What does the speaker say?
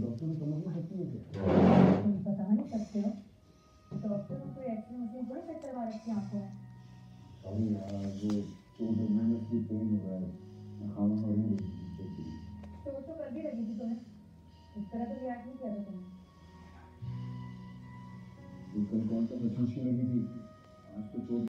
Doctor को समझ नहीं सकती है क्या बता नहीं सकते हो डॉक्टर को कोई एक्शन मशीन थोड़ी सेट करवा रखी है आँखों में सॉरी यार वो चोट मैंने उसकी पेन हो रहा है खाना खा रही हूँ तो वो तो कर भी लगी थी तो तुम्हें इस तरह तो रिएक्ट नहीं किया था तुमने। तो कल कौन सा बच्चों लगी थी?